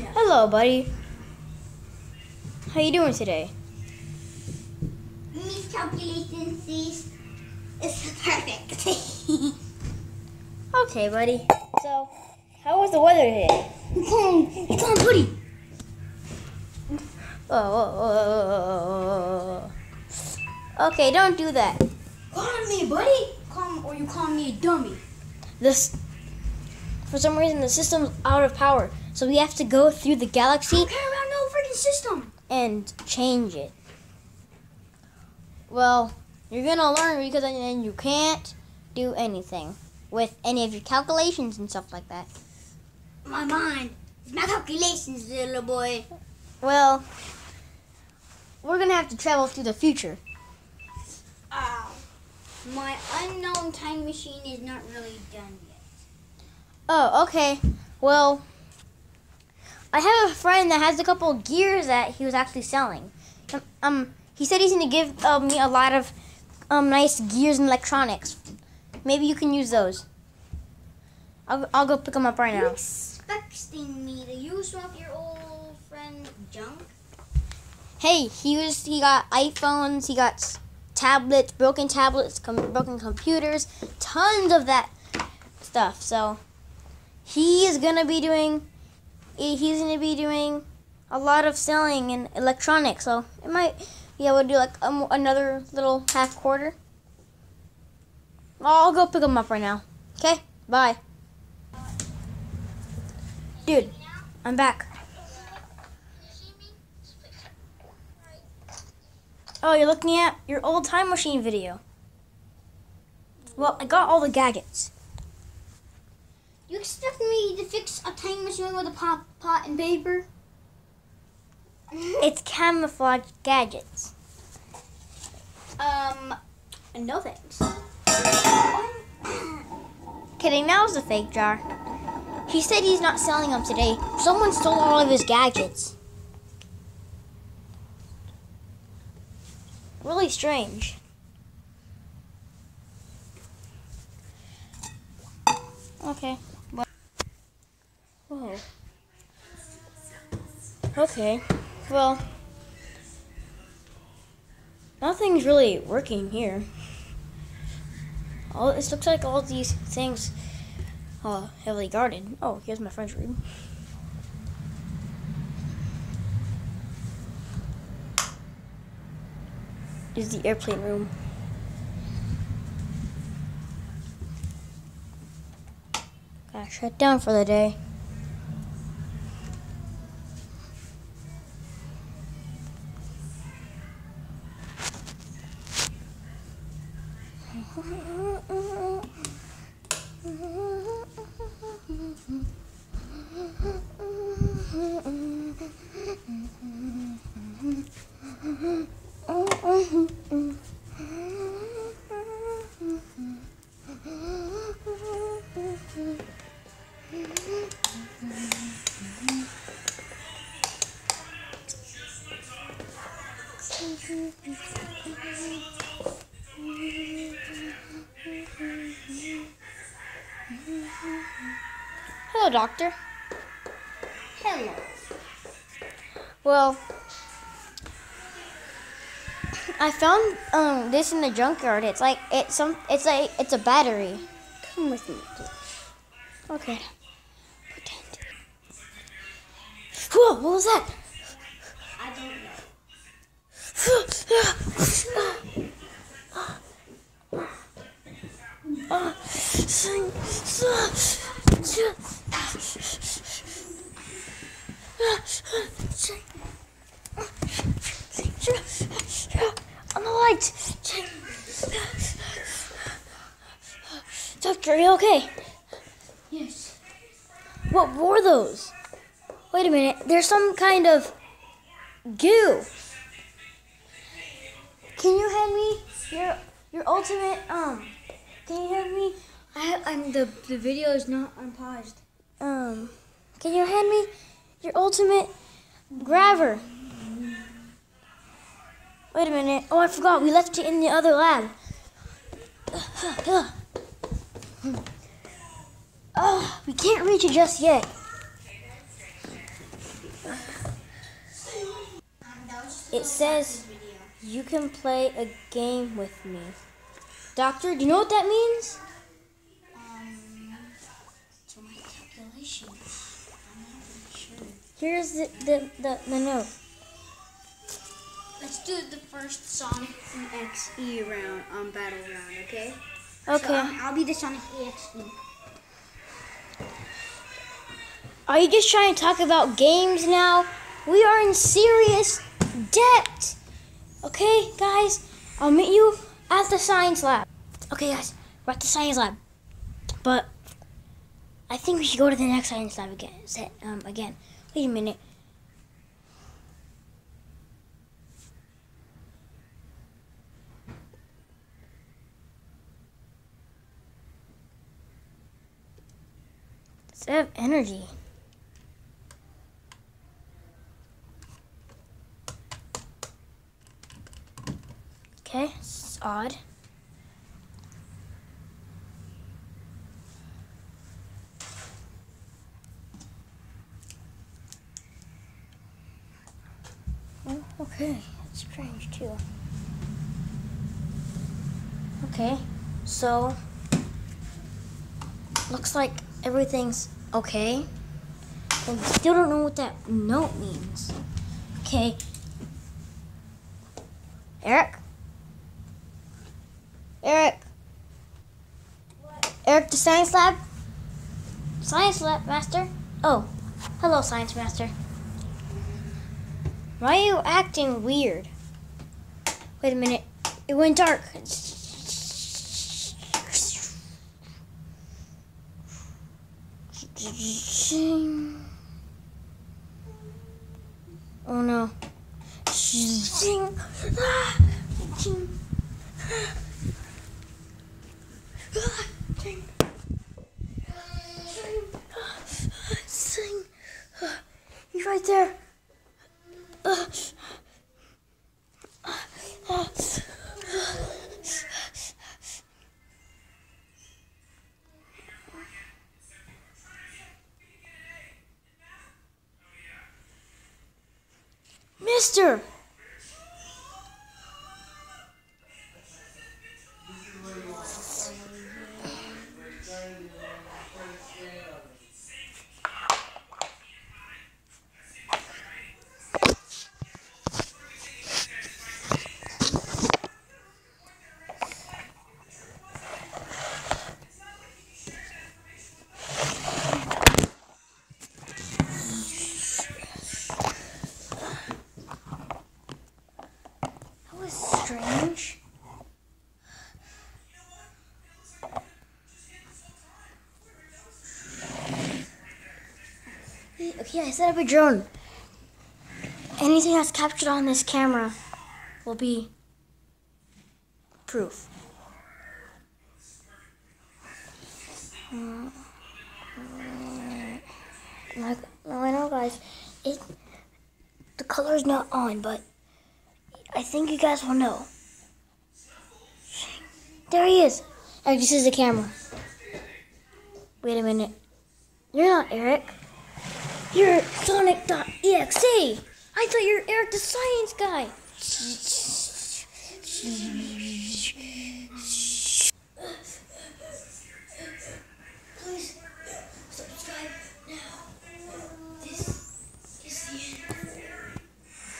Hello, buddy. How you doing today? These calculations is is perfect. Okay, buddy. So, how was the weather today? come, buddy. Oh, oh, oh, oh, oh, oh. Okay, don't do that. Call me, buddy. Call or you call me a dummy. This, for some reason, the system's out of power, so we have to go through the galaxy Don't no freaking system. and change it. Well, you're gonna learn because then you can't do anything with any of your calculations and stuff like that. My mind, is my calculations, little boy. Well, we're gonna have to travel through the future. Ow. My unknown time machine is not really done yet. Oh, okay. Well, I have a friend that has a couple gears that he was actually selling. Um, Um, he said he's gonna give uh, me a lot of um nice gears and electronics. Maybe you can use those. I'll I'll go pick them up right You now. expecting me to use one of your old friend junk? Hey, he was he got iPhones, he got tablets, broken tablets, com- broken computers, tons of that stuff. So he is gonna be doing he- he's gonna be doing a lot of selling in electronics. So it might be able to do like um, another little half quarter. I'll go pick him up right now. Okay, bye. Dude, I'm back. Oh, you're looking at your old time machine video. Well, I got all the gadgets. You expect me to fix a time machine with a pot, pot and paper? It's camouflage gadgets. Um, no thanks. Kidding, that was a fake jar. He said he's not selling them today. Someone stole all of his gadgets. Really strange. Okay. Whoa. Okay. Well, nothing's really working here. All it looks like all these things uh, heavily guarded. Oh, here's my friend's room. Is the airplane room. Gotta shut down for the day. Mm-hmm. Hello, doctor. Hello. Well, I found um this in the junkyard. It's like it's some. It's like it's a battery. Come with me, please. Okay. Pretend. Whoa! What was that? I don't know the light. Doctor, are you okay? Yes. What were those? Wait a minute. There's some kind of goo. Can you hand me your your ultimate um? Can you hand me I, I'm the the video is not unpaused. um? Can you hand me your ultimate grabber? Wait a minute. Oh, I forgot. We left it in the other lab. Oh, we can't reach it just yet. It says you can play a game with me. Doctor, do you know what that means? Here's the, the, the, the note. Let's do the first Sonic X E round um, on Battle Round, okay? Okay. So, um, I'll be the Sonic EXE. Are you just trying to talk about games now? We are in serious debt. Okay, guys, I'll meet you at the science lab. Okay, guys, we're at the science lab. But I think we should go to the next science lab again. Set, um, again. Wait a minute. Have energy? Okay, it's odd. Oh, okay, that's strange too. Okay, so looks like everything's okay. And still don't know what that note means. Okay. Eric? Eric. Eric, the science lab? Science lab, master? Oh, hello, science master. Why are you acting weird? Wait a minute. It went dark. Oh no. He's right there. Uh, uh, uh, Mister! Okay, I set up a drone. Anything that's captured on this camera will be proof. Mm, Like, no, I know, guys. It the color's not on, but I think you guys will know. There he is. Oh, this is the camera. Wait a minute. You're not Eric. You're Sonic.exe. I thought you were Eric the Science Guy.